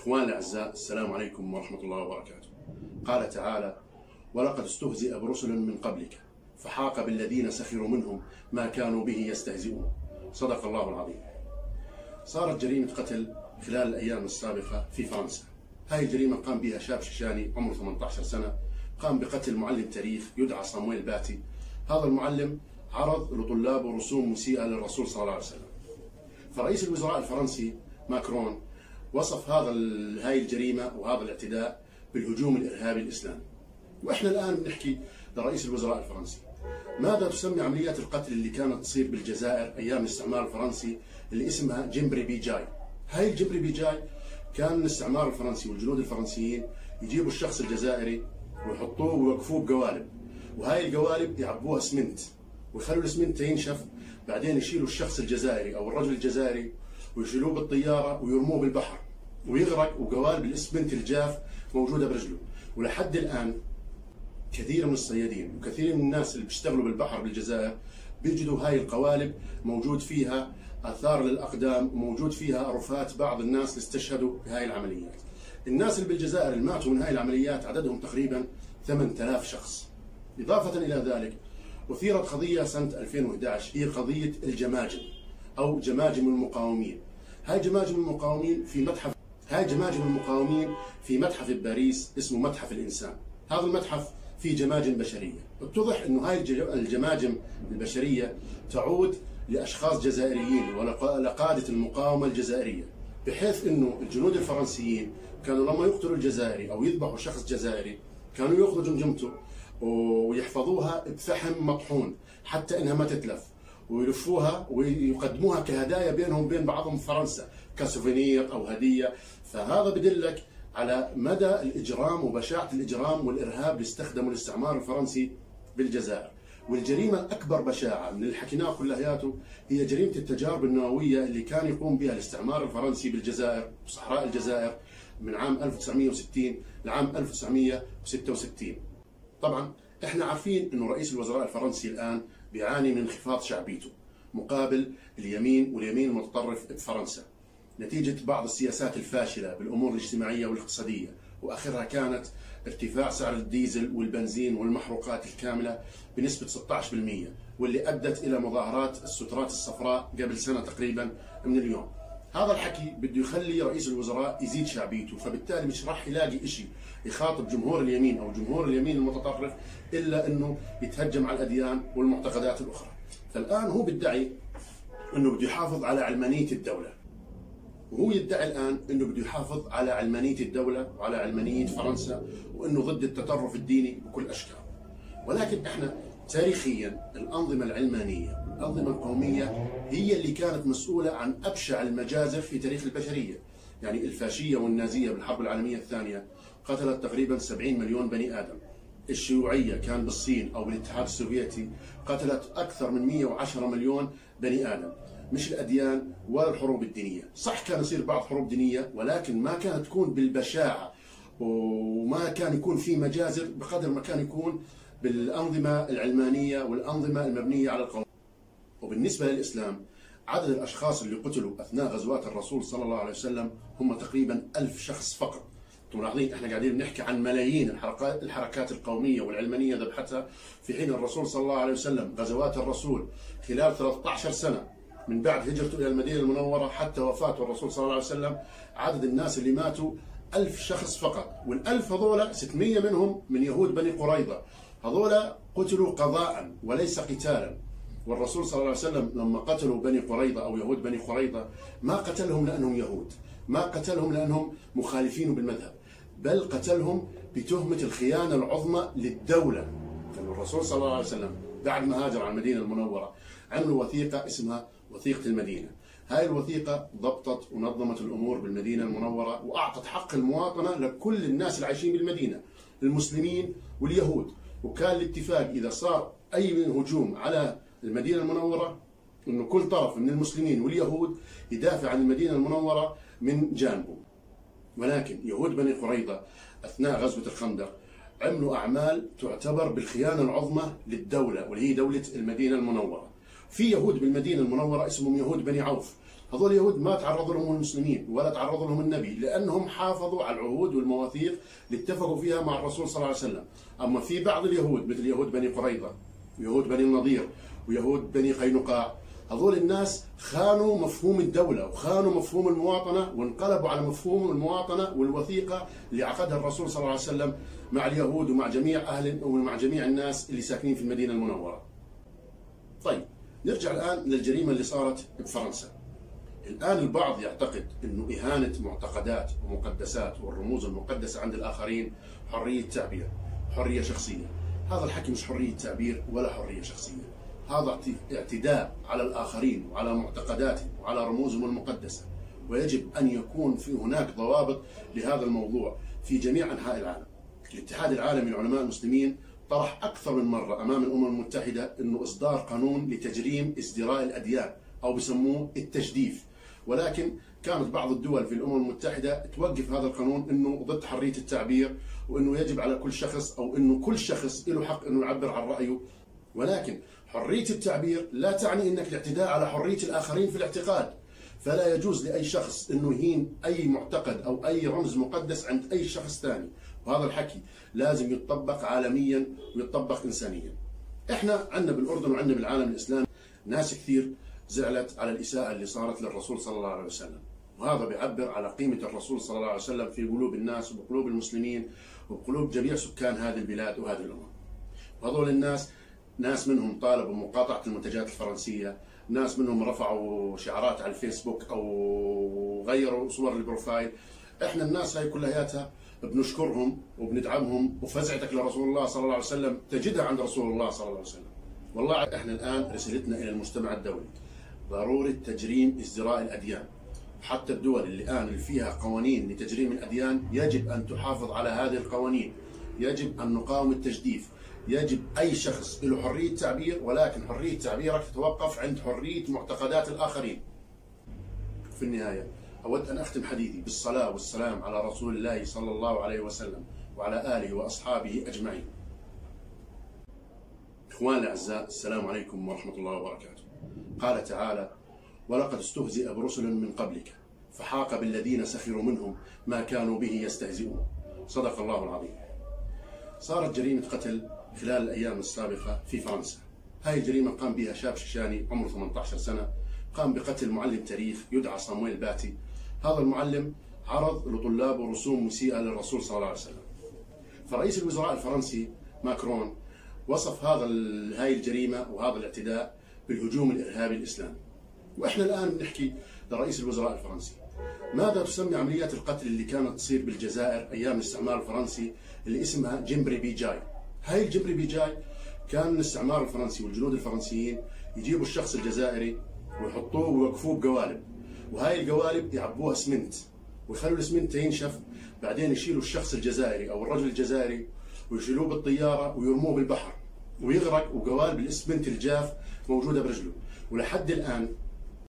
إخواني الأعزاء السلام عليكم ورحمة الله وبركاته. قال تعالى ولقد استهزئ برسل من قبلك فحاق بالذين سخروا منهم ما كانوا به يستهزئون. صدق الله العظيم. صارت جريمة قتل خلال الأيام السابقة في فرنسا. هاي الجريمة قام بها شاب شيشاني عمره 18 سنة قام بقتل معلم تاريخ يدعى صامويل باتي. هذا المعلم عرض لطلابه رسوم مسيئة للرسول صلى الله عليه وسلم. فرئيس الوزراء الفرنسي ماكرون وصف هذا هاي الجريمة وهذا الاعتداء بالهجوم الإرهابي الإسلامي. وإحنا الآن بنحكي لرئيس الوزراء الفرنسي. ماذا تسمي عمليات القتل اللي كانت تصير بالجزائر أيام الاستعمار الفرنسي اللي اسمها جمبري بيجاي؟ هاي الجمبري بيجاي كان الاستعمار الفرنسي والجنود الفرنسيين يجيبوا الشخص الجزائري ويحطوه ويوقفوه بقوالب وهاي القوالب يعبوها اسمنت ويخلوا الاسمنت ينشف بعدين يشيلوا الشخص الجزائري أو الرجل الجزائري ويشيلوه بالطيارة ويرموه بالبحر ويغرق وقوالب الاسمنت الجاف موجودة برجله ولحد الآن كثير من الصيادين وكثير من الناس اللي بيشتغلوا بالبحر بالجزائر بيجدوا هاي القوالب موجود فيها آثار للأقدام وموجود فيها رفات بعض الناس اللي استشهدوا بهاي العمليات. الناس اللي بالجزائر اللي ماتوا من هاي العمليات عددهم تقريبا 8000 شخص. إضافة إلى ذلك أثيرت قضية سنة 2011 هي قضية الجماجم أو جماجم المقاومين. هاي جماجم المقاومين في متحف هاي جماجم المقاومين في متحف بباريس اسمه متحف الإنسان. هذا المتحف فيه جماجم بشرية، اتضح إنه هاي الجماجم البشرية تعود لأشخاص جزائريين ولقادة المقاومة الجزائرية بحيث إنه الجنود الفرنسيين كانوا لما يقتلوا الجزائري أو يذبحوا شخص جزائري كانوا ياخذوا جمجمته ويحفظوها بفحم مطحون حتى إنها ما تتلف ويلفوها ويقدموها كهدايا بينهم وبين بعضهم في فرنسا كسوفينير أو هدية. فهذا بدلك على مدى الإجرام وبشاعة الإجرام والإرهاب اللي استخدمه الاستعمار الفرنسي بالجزائر. والجريمة الأكبر بشاعة من اللي حكيناه كلياته هي جريمة التجارب النووية اللي كان يقوم بها الاستعمار الفرنسي بالجزائر وصحراء الجزائر من عام 1960 لعام 1966 طبعا إحنا عارفين إنه رئيس الوزراء الفرنسي الآن بيعاني من انخفاض شعبيته مقابل اليمين واليمين المتطرف بفرنسا. نتيجة بعض السياسات الفاشلة بالأمور الاجتماعية والاقتصادية وآخرها كانت ارتفاع سعر الديزل والبنزين والمحروقات الكاملة بنسبة 16% واللي أدت إلى مظاهرات السترات الصفراء قبل سنة تقريبا من اليوم. هذا الحكي بده يخلي رئيس الوزراء يزيد شعبيته فبالتالي مش راح يلاقي شيء يخاطب جمهور اليمين أو جمهور اليمين المتطرف إلا أنه يتهجم على الأديان والمعتقدات الأخرى فالآن هو بيدعي أنه بده يحافظ على علمانية الدولة وهو يدعي الآن إنه بده يحافظ على علمانية الدولة وعلى علمانية فرنسا وإنه ضد التطرف الديني بكل اشكاله. ولكن إحنا تاريخيا الأنظمة العلمانية الانظمه القومية هي اللي كانت مسؤولة عن أبشع المجازر في تاريخ البشرية. يعني الفاشية والنازية بالحرب العالمية الثانية قتلت تقريبا 70 مليون بني آدم. الشيوعية كان بالصين أو بالاتحاد السوفيتي قتلت أكثر من 110 مليون بني آدم. مش الأديان ولا الحروب الدينية، صح كان يصير بعض حروب دينية ولكن ما كانت تكون بالبشاعة وما كان يكون في مجازر بقدر ما كان يكون بالأنظمة العلمانية والأنظمة المبنية على القوم. وبالنسبه للإسلام عدد الأشخاص اللي قتلوا أثناء غزوات الرسول صلى الله عليه وسلم هم تقريبا ألف شخص فقط. ملاحظين إحنا قاعدين بنحكي عن ملايين الحركات الحركات القومية والعلمانية ذبحتها. في حين الرسول صلى الله عليه وسلم غزوات الرسول خلال 13 سنة من بعد هجرته إلى المدينة المنورة حتى وفاة الرسول صلى الله عليه وسلم عدد الناس اللي ماتوا ألف شخص فقط. والألف هذولا 600 منهم من يهود بني قريظة. هذولا قتلوا قضاء وليس قتالا. والرسول صلى الله عليه وسلم لما قتلوا بني قريظة أو يهود بني قريظة ما قتلهم لأنهم يهود ما قتلهم لأنهم مخالفين بالمذهب بل قتلهم بتهمة الخيانة العظمى للدولة. الرسول صلى الله عليه وسلم بعد ما هاجر على المدينة المنورة عملوا وثيقة اسمها وثيقة المدينة. هاي الوثيقة ضبطت ونظمت الأمور بالمدينة المنورة وأعطت حق المواطنة لكل الناس اللي عايشين بالمدينة المسلمين واليهود. وكان الاتفاق إذا صار أي هجوم على المدينة المنورة أنه كل طرف من المسلمين واليهود يدافع عن المدينة المنورة من جانبه. ولكن يهود بني قريظة أثناء غزوة الخندق عملوا أعمال تعتبر بالخيانة العظمى للدولة واللي هي دولة المدينة المنورة. في يهود بالمدينة المنورة اسمهم يهود بني عوف. هذول اليهود ما تعرضوا لهم المسلمين ولا تعرضوا لهم النبي لأنهم حافظوا على العهود والمواثيق اللي اتفقوا فيها مع الرسول صلى الله عليه وسلم، أما في بعض اليهود مثل يهود بني قريظة ويهود بني النضير ويهود بني قينقاع هذول الناس خانوا مفهوم الدولة وخانوا مفهوم المواطنة وانقلبوا على مفهوم المواطنة والوثيقة اللي عقدها الرسول صلى الله عليه وسلم مع اليهود ومع جميع أهل ومع جميع الناس اللي ساكنين في المدينة المنورة. طيب نرجع الآن للجريمة اللي صارت بفرنسا. الآن البعض يعتقد أنه إهانة معتقدات ومقدسات والرموز المقدسة عند الآخرين حرية تعبير، حرية شخصية. هذا الحكي مش حرية تعبير ولا حرية شخصية. هذا اعتداء على الآخرين وعلى معتقداتهم وعلى رموزهم المقدسة ويجب أن يكون في هناك ضوابط لهذا الموضوع في جميع أنحاء العالم. الاتحاد العالمي للعلماء المسلمين طرح أكثر من مرة أمام الأمم المتحدة أنه إصدار قانون لتجريم ازدراء الأديان أو بسموه التجديف. ولكن كانت بعض الدول في الأمم المتحدة توقف هذا القانون إنه ضد حرية التعبير وإنه يجب على كل شخص أو إنه كل شخص له حق إنه يعبر عن رأيه ولكن حرية التعبير لا تعني أنك الاعتداء على حرية الآخرين في الاعتقاد. فلا يجوز لأي شخص أنه يهين أي معتقد أو أي رمز مقدس عند أي شخص ثاني. وهذا الحكي لازم يتطبق عالميا ويتطبق إنسانيا. إحنا عندنا بالأردن وعندنا بالعالم الإسلامي ناس كثير زعلت على الإساءة اللي صارت للرسول صلى الله عليه وسلم. وهذا بيعبر على قيمة الرسول صلى الله عليه وسلم في قلوب الناس وبقلوب المسلمين وبقلوب جميع سكان هذه البلاد وهذه الأمم. وهذول الناس ناس منهم طالبوا مقاطعة المنتجات الفرنسية ناس منهم رفعوا شعارات على الفيسبوك أو غيروا صور ال profile. إحنا الناس هاي كلياتها بنشكرهم وبندعمهم وفزعتك لرسول الله صلى الله عليه وسلم تجدها عند رسول الله صلى الله عليه وسلم. والله إحنا الآن رسالتنا إلى المجتمع الدولي. ضرورة تجريم ازدراء الأديان. حتى الدول اللي الآن اللي فيها قوانين لتجريم الأديان يجب أن تحافظ على هذه القوانين. يجب أن نقاوم التجديف. يجب أي شخص له حرية تعبير ولكن حرية تعبيرك تتوقف عند حرية معتقدات الآخرين. في النهاية أود أن أختم حديثي بالصلاة والسلام على رسول الله صلى الله عليه وسلم وعلى آله وأصحابه أجمعين. إخواني الأعزاء السلام عليكم ورحمة الله وبركاته. قال تعالى ولقد استهزئ برسل من قبلك فحاق بالذين سخروا منهم ما كانوا به يستهزئون. صدق الله العظيم. صارت جريمة قتل خلال الأيام السابقة في فرنسا. هاي الجريمة قام بها شاب شيشاني عمره 18 سنة قام بقتل معلم تاريخ يدعى صامويل باتي. هذا المعلم عرض لطلابه رسوم مسيئة للرسول صلى الله عليه وسلم. فرئيس الوزراء الفرنسي ماكرون وصف هذا هاي الجريمة وهذا الاعتداء بالهجوم الإرهابي الإسلامي. وإحنا الآن بنحكي لرئيس الوزراء الفرنسي. ماذا تسمي عمليات القتل اللي كانت تصير بالجزائر أيام الاستعمار الفرنسي اللي اسمها جمبري بيجاي هاي الجبري بيجاي كان الاستعمار الفرنسي والجنود الفرنسيين يجيبوا الشخص الجزائري ويحطوه ويوقفوه بقوالب. وهاي القوالب يعبوها اسمنت ويخلوا الاسمنت ينشف بعدين يشيلوا الشخص الجزائري أو الرجل الجزائري ويشيلوه بالطيارة ويرموه بالبحر. ويغرق وقوالب الإسمنت الجاف موجودة برجله. ولحد الآن